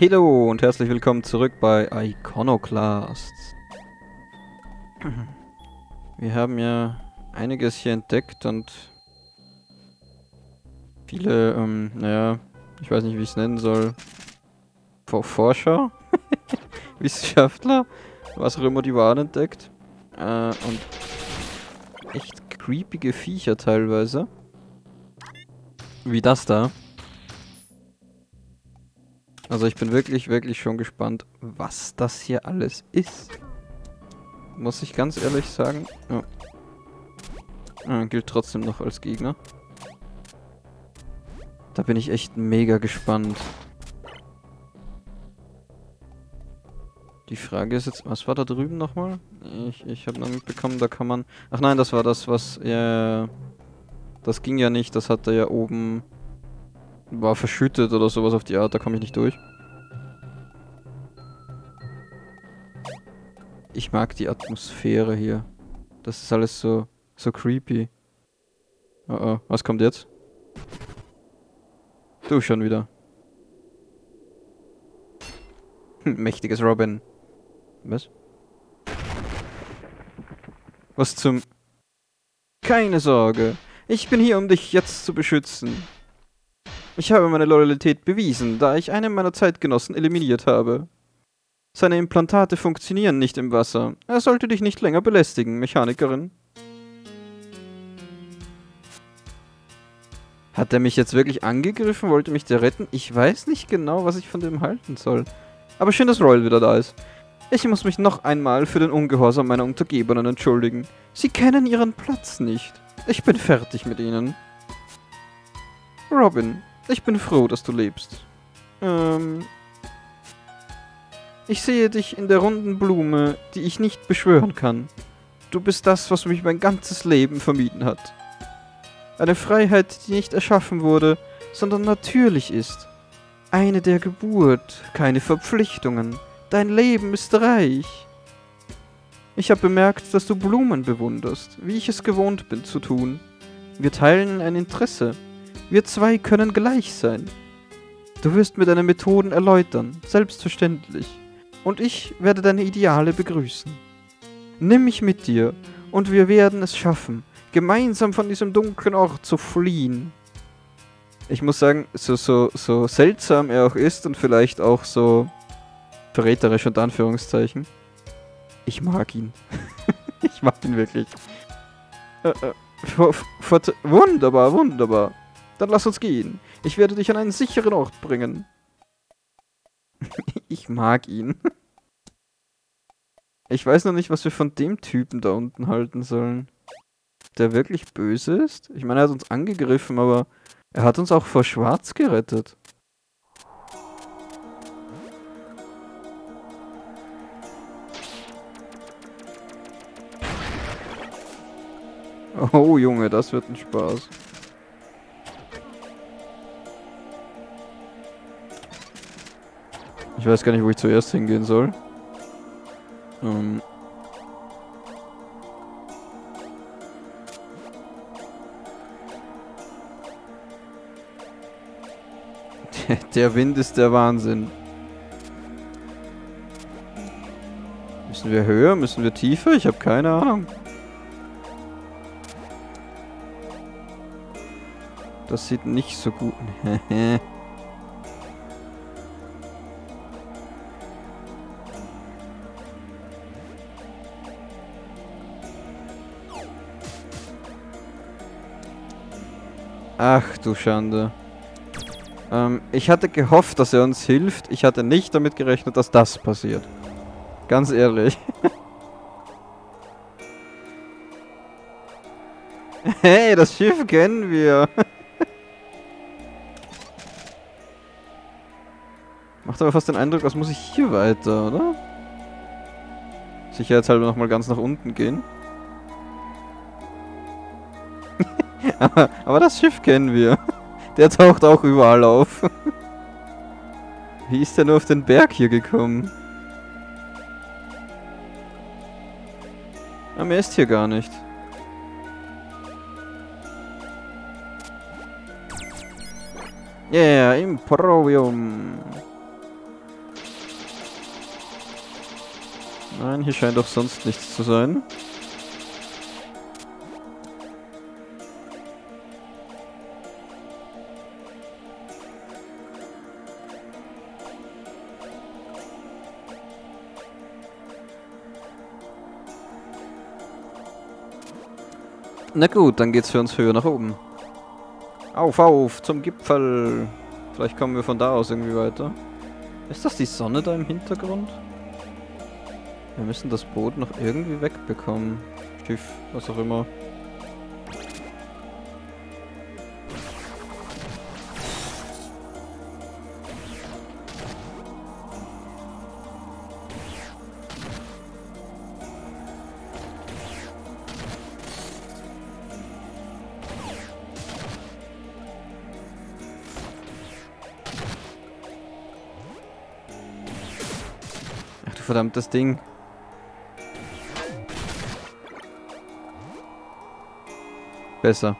Hallo und herzlich willkommen zurück bei Iconoclast. Wir haben ja einiges hier entdeckt und viele, ähm, naja, ich weiß nicht, wie ich es nennen soll, For Forscher, Wissenschaftler, was auch immer die waren, entdeckt. Äh, und echt creepige Viecher teilweise. Wie das da. Also ich bin wirklich, wirklich schon gespannt, was das hier alles ist. Muss ich ganz ehrlich sagen. Ja. Ah, gilt trotzdem noch als Gegner. Da bin ich echt mega gespannt. Die Frage ist jetzt, was war da drüben nochmal? Ich, ich habe noch mitbekommen, da kann man... Ach nein, das war das, was... Ja, das ging ja nicht, das hat er ja oben... War verschüttet oder sowas auf die Art, da komme ich nicht durch. Ich mag die Atmosphäre hier. Das ist alles so, so creepy. Oh oh, was kommt jetzt? Du schon wieder. Mächtiges Robin. Was? Was zum... Keine Sorge. Ich bin hier, um dich jetzt zu beschützen. Ich habe meine Loyalität bewiesen, da ich einen meiner Zeitgenossen eliminiert habe. Seine Implantate funktionieren nicht im Wasser. Er sollte dich nicht länger belästigen, Mechanikerin. Hat er mich jetzt wirklich angegriffen? Wollte mich der retten? Ich weiß nicht genau, was ich von dem halten soll. Aber schön, dass Royal wieder da ist. Ich muss mich noch einmal für den Ungehorsam meiner Untergebenen entschuldigen. Sie kennen ihren Platz nicht. Ich bin fertig mit ihnen. Robin, ich bin froh, dass du lebst. Ähm... Ich sehe dich in der runden Blume, die ich nicht beschwören kann. Du bist das, was mich mein ganzes Leben vermieden hat. Eine Freiheit, die nicht erschaffen wurde, sondern natürlich ist. Eine der Geburt, keine Verpflichtungen. Dein Leben ist reich. Ich habe bemerkt, dass du Blumen bewunderst, wie ich es gewohnt bin zu tun. Wir teilen ein Interesse. Wir zwei können gleich sein. Du wirst mir deine Methoden erläutern, selbstverständlich. Und ich werde deine Ideale begrüßen. Nimm mich mit dir, und wir werden es schaffen, gemeinsam von diesem dunklen Ort zu fliehen. Ich muss sagen, so, so, so seltsam er auch ist und vielleicht auch so verräterisch unter Anführungszeichen. Ich mag ihn. ich mag ihn wirklich. Äh, äh, wunderbar, wunderbar. Dann lass uns gehen. Ich werde dich an einen sicheren Ort bringen. ich mag ihn. Ich weiß noch nicht, was wir von dem Typen da unten halten sollen. Der wirklich böse ist? Ich meine, er hat uns angegriffen, aber er hat uns auch vor Schwarz gerettet. Oh Junge, das wird ein Spaß. Ich weiß gar nicht, wo ich zuerst hingehen soll. Ähm. Der Wind ist der Wahnsinn. Müssen wir höher? Müssen wir tiefer? Ich habe keine Ahnung. Das sieht nicht so gut. Ach du Schande. Ähm, ich hatte gehofft, dass er uns hilft. Ich hatte nicht damit gerechnet, dass das passiert. Ganz ehrlich. hey, das Schiff kennen wir. Macht aber fast den Eindruck, als muss ich hier weiter, oder? Sicherheitshalber nochmal ganz nach unten gehen. Aber das Schiff kennen wir. Der taucht auch überall auf. Wie ist der nur auf den Berg hier gekommen? Ah, mehr ist hier gar nicht. Yeah, Improvium. Nein, hier scheint auch sonst nichts zu sein. Na gut, dann geht's für uns höher nach oben. Auf, auf, zum Gipfel. Vielleicht kommen wir von da aus irgendwie weiter. Ist das die Sonne da im Hintergrund? Wir müssen das Boot noch irgendwie wegbekommen. Schiff, was auch immer. Verdammtes Ding. Besser.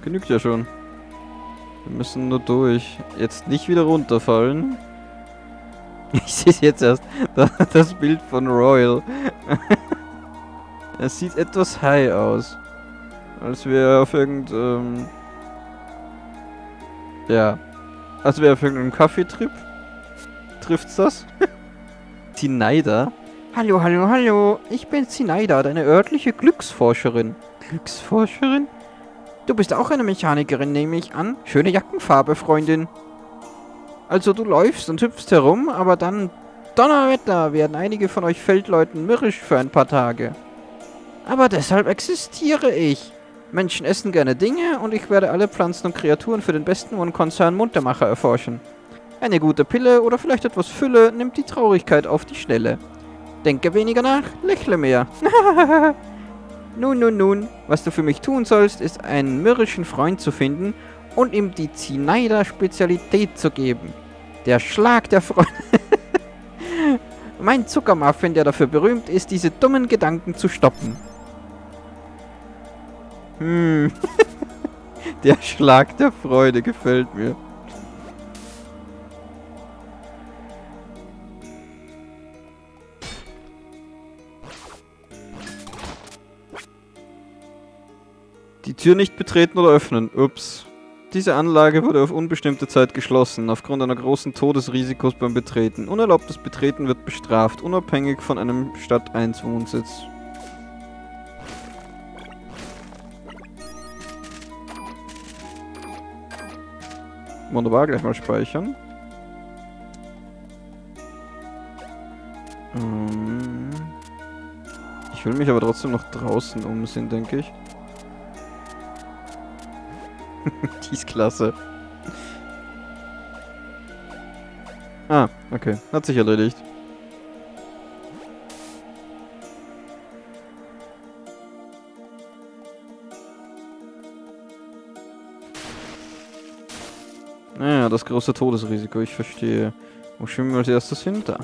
Genügt ja schon. Wir müssen nur durch. Jetzt nicht wieder runterfallen. Ich sehe jetzt erst. Das Bild von Royal. Es sieht etwas high aus. Als wäre auf irgendeinem... Ähm ja. Als wäre auf irgendeinem Kaffeetrip. Trifft's das? Zinaida? Hallo, hallo, hallo. Ich bin Zinaida, deine örtliche Glücksforscherin. Glücksforscherin? Du bist auch eine Mechanikerin, nehme ich an. Schöne Jackenfarbe, Freundin. Also du läufst und hüpfst herum, aber dann... Donnerwetter werden einige von euch Feldleuten mürrisch für ein paar Tage. Aber deshalb existiere ich. Menschen essen gerne Dinge und ich werde alle Pflanzen und Kreaturen für den besten One-Konzern Muntermacher erforschen. Eine gute Pille oder vielleicht etwas Fülle nimmt die Traurigkeit auf die Schnelle. Denke weniger nach, lächle mehr. nun, nun, nun, was du für mich tun sollst, ist einen mürrischen Freund zu finden und ihm die Zineider-Spezialität zu geben. Der Schlag der Freunde. mein Zuckermuffin, der dafür berühmt ist, diese dummen Gedanken zu stoppen. Hm. der Schlag der Freude gefällt mir. Die Tür nicht betreten oder öffnen. Ups. Diese Anlage wurde auf unbestimmte Zeit geschlossen, aufgrund einer großen Todesrisikos beim Betreten. Unerlaubtes Betreten wird bestraft, unabhängig von einem Stadt-1-Wohnsitz. Wunderbar, gleich mal speichern. Ähm ich will mich aber trotzdem noch draußen umsehen, denke ich. Die ist klasse. Ah, okay. Hat sich erledigt. Das große Todesrisiko, ich verstehe. Wo schwimmen wir als erstes hin? Da.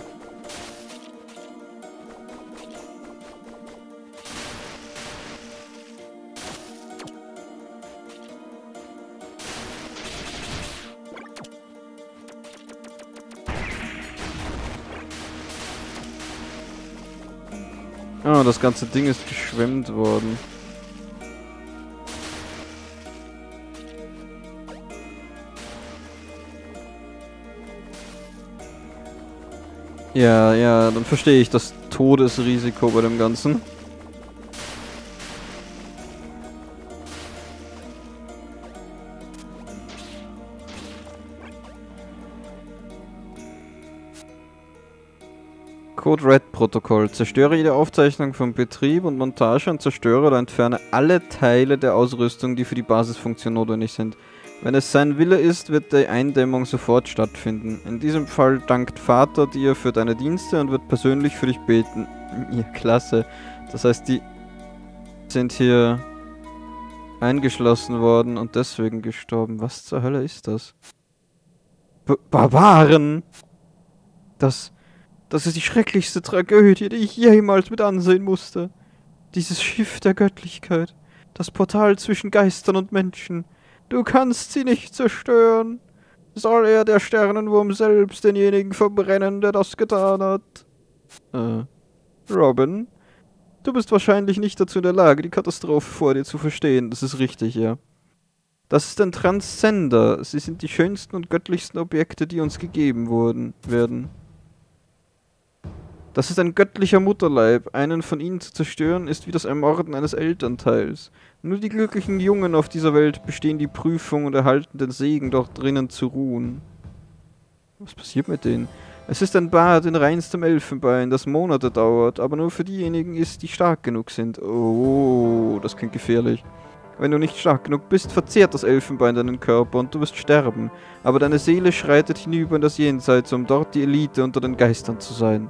Ah, das ganze Ding ist geschwemmt worden. Ja, ja, dann verstehe ich das Todesrisiko bei dem Ganzen. Code Red Protokoll. Zerstöre jede Aufzeichnung von Betrieb und Montage und zerstöre oder entferne alle Teile der Ausrüstung, die für die Basisfunktion notwendig sind. Wenn es sein Wille ist, wird die Eindämmung sofort stattfinden. In diesem Fall dankt Vater dir für deine Dienste und wird persönlich für dich beten. Ja, klasse. Das heißt, die sind hier eingeschlossen worden und deswegen gestorben. Was zur Hölle ist das? B Barbaren! Das, das ist die schrecklichste Tragödie, die ich jemals mit ansehen musste. Dieses Schiff der Göttlichkeit. Das Portal zwischen Geistern und Menschen. Du kannst sie nicht zerstören. Soll er der Sternenwurm selbst denjenigen verbrennen, der das getan hat? Äh, Robin? Du bist wahrscheinlich nicht dazu in der Lage, die Katastrophe vor dir zu verstehen. Das ist richtig, ja. Das ist ein Transzender. Sie sind die schönsten und göttlichsten Objekte, die uns gegeben wurden, werden. Das ist ein göttlicher Mutterleib. Einen von ihnen zu zerstören, ist wie das Ermorden eines Elternteils. Nur die glücklichen Jungen auf dieser Welt bestehen die Prüfung und erhalten den Segen, dort drinnen zu ruhen. Was passiert mit denen? Es ist ein Bad in reinstem Elfenbein, das Monate dauert, aber nur für diejenigen ist, die stark genug sind. Oh, das klingt gefährlich. Wenn du nicht stark genug bist, verzehrt das Elfenbein deinen Körper und du wirst sterben. Aber deine Seele schreitet hinüber in das Jenseits, um dort die Elite unter den Geistern zu sein.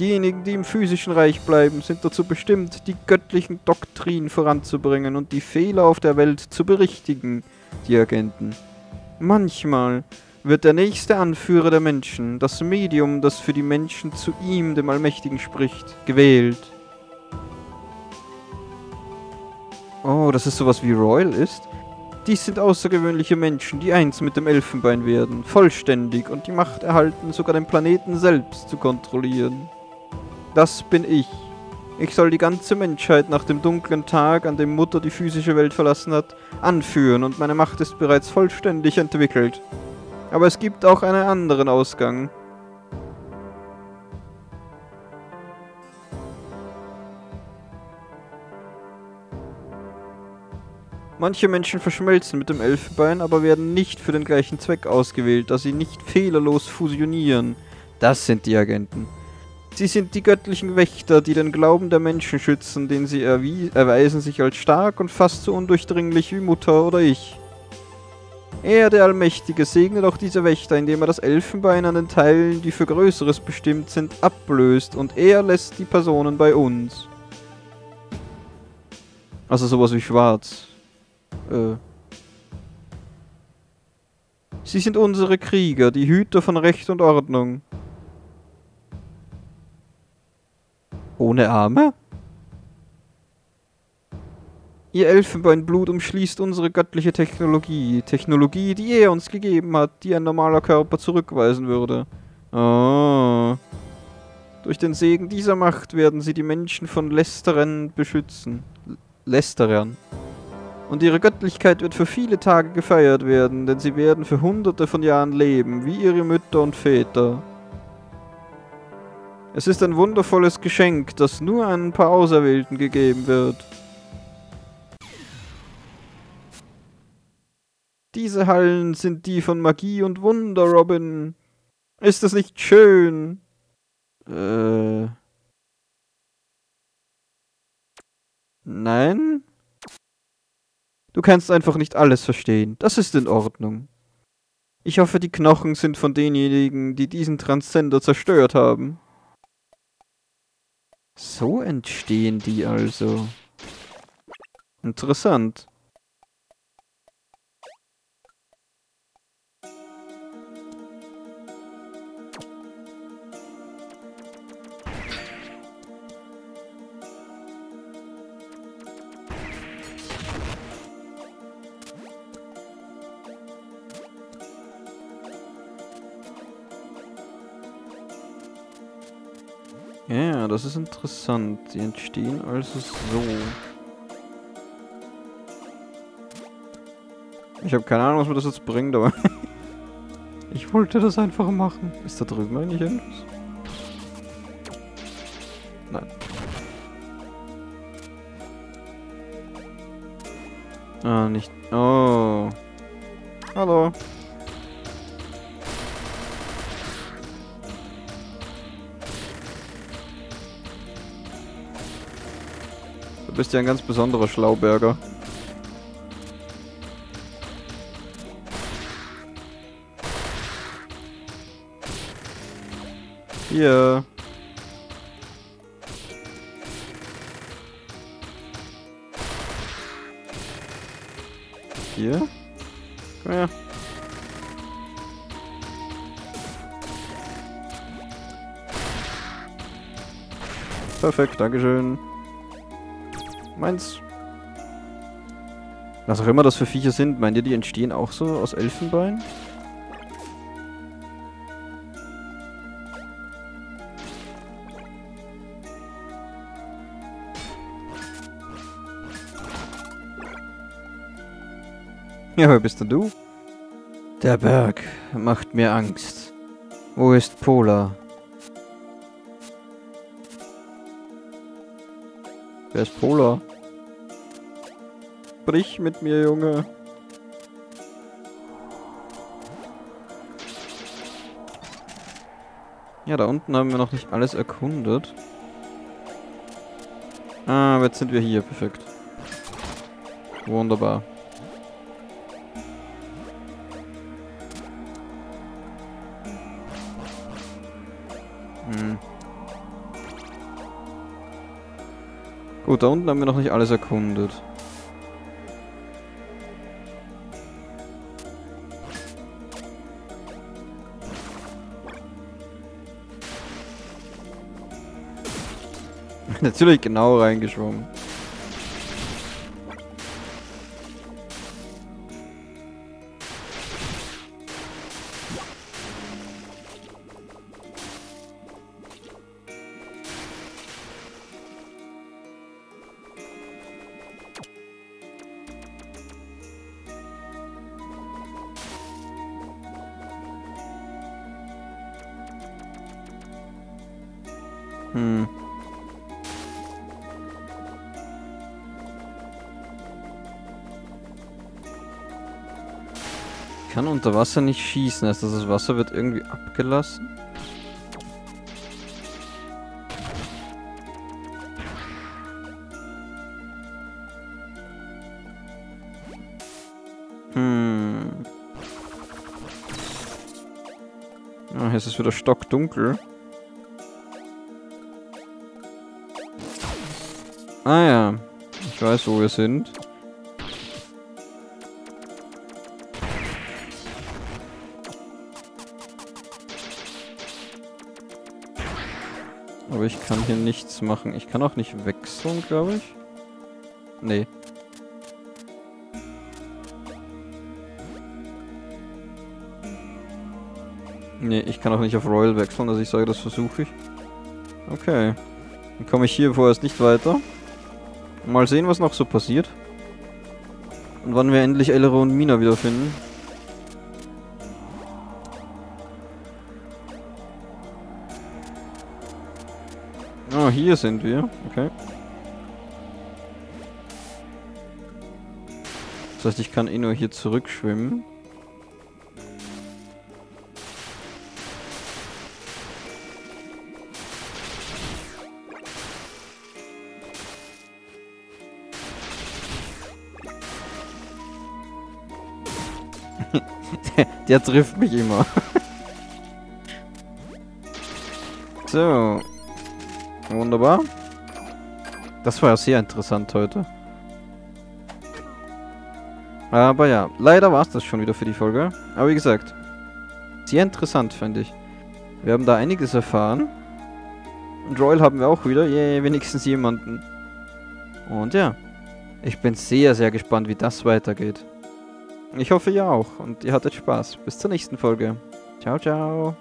Diejenigen, die im physischen Reich bleiben, sind dazu bestimmt, die göttlichen Doktrinen voranzubringen und die Fehler auf der Welt zu berichtigen, die Agenten. Manchmal wird der nächste Anführer der Menschen, das Medium, das für die Menschen zu ihm, dem Allmächtigen, spricht, gewählt. Oh, das ist sowas wie Royal ist? Dies sind außergewöhnliche Menschen, die eins mit dem Elfenbein werden, vollständig und die Macht erhalten, sogar den Planeten selbst zu kontrollieren. Das bin ich. Ich soll die ganze Menschheit nach dem dunklen Tag, an dem Mutter die physische Welt verlassen hat, anführen und meine Macht ist bereits vollständig entwickelt. Aber es gibt auch einen anderen Ausgang. Manche Menschen verschmelzen mit dem Elfenbein, aber werden nicht für den gleichen Zweck ausgewählt, da sie nicht fehlerlos fusionieren. Das sind die Agenten. Sie sind die göttlichen Wächter, die den Glauben der Menschen schützen, den sie erweisen sich als stark und fast so undurchdringlich wie Mutter oder ich. Er, der Allmächtige, segnet auch diese Wächter, indem er das Elfenbein an den Teilen, die für Größeres bestimmt sind, ablöst und er lässt die Personen bei uns. Also sowas wie schwarz. Äh. Sie sind unsere Krieger, die Hüter von Recht und Ordnung. Ohne Arme? Ihr Elfenbeinblut umschließt unsere göttliche Technologie. Technologie, die er uns gegeben hat, die ein normaler Körper zurückweisen würde. Oh. Durch den Segen dieser Macht werden sie die Menschen von Lästerern beschützen. Lästerern. Und ihre Göttlichkeit wird für viele Tage gefeiert werden, denn sie werden für hunderte von Jahren leben, wie ihre Mütter und Väter. Es ist ein wundervolles Geschenk, das nur ein paar Auserwählten gegeben wird. Diese Hallen sind die von Magie und Wunder, Robin. Ist es nicht schön? Äh. Nein? Du kannst einfach nicht alles verstehen. Das ist in Ordnung. Ich hoffe, die Knochen sind von denjenigen, die diesen Transzender zerstört haben. So entstehen die also. Interessant. Ja, das ist interessant. Die entstehen also so. Ich habe keine Ahnung, was mir das jetzt bringt, aber... ich wollte das einfach machen. Ist da drüben eigentlich irgendwas? Nein. Ah, nicht... Oh. Hallo. Bist ja ein ganz besonderer Schlauberger. Hier. Hier? Komm her. Perfekt, Dankeschön. Meins. Was auch immer das für Viecher sind, meint ihr, die entstehen auch so aus Elfenbein? Ja, wer bist denn du? Der Berg macht mir Angst. Wo ist Pola? Wer ist Pola? Sprich mit mir, Junge. Ja, da unten haben wir noch nicht alles erkundet. Ah, jetzt sind wir hier. Perfekt. Wunderbar. Hm. Gut, da unten haben wir noch nicht alles erkundet. Natürlich genau reingeschwommen. Hm. Kann unter Wasser nicht schießen, also das Wasser wird irgendwie abgelassen. Hm. Ah, hier ist es wieder stockdunkel. Ah ja, ich weiß, wo wir sind. Ich kann hier nichts machen. Ich kann auch nicht wechseln, glaube ich. Nee. Nee, ich kann auch nicht auf Royal wechseln, also ich sage, das versuche ich. Okay. Dann komme ich hier vorerst nicht weiter. Mal sehen, was noch so passiert. Und wann wir endlich Elero und Mina wiederfinden. Oh, hier sind wir. Okay. Das heißt, ich kann eh nur hier zurückschwimmen. der, der trifft mich immer. so. Wunderbar. Das war ja sehr interessant heute. Aber ja, leider war es das schon wieder für die Folge. Aber wie gesagt, sehr interessant, finde ich. Wir haben da einiges erfahren. Und Royal haben wir auch wieder. Yay, wenigstens jemanden. Und ja, ich bin sehr, sehr gespannt, wie das weitergeht. Ich hoffe, ihr auch. Und ihr hattet Spaß. Bis zur nächsten Folge. Ciao, ciao.